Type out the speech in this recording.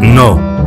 No.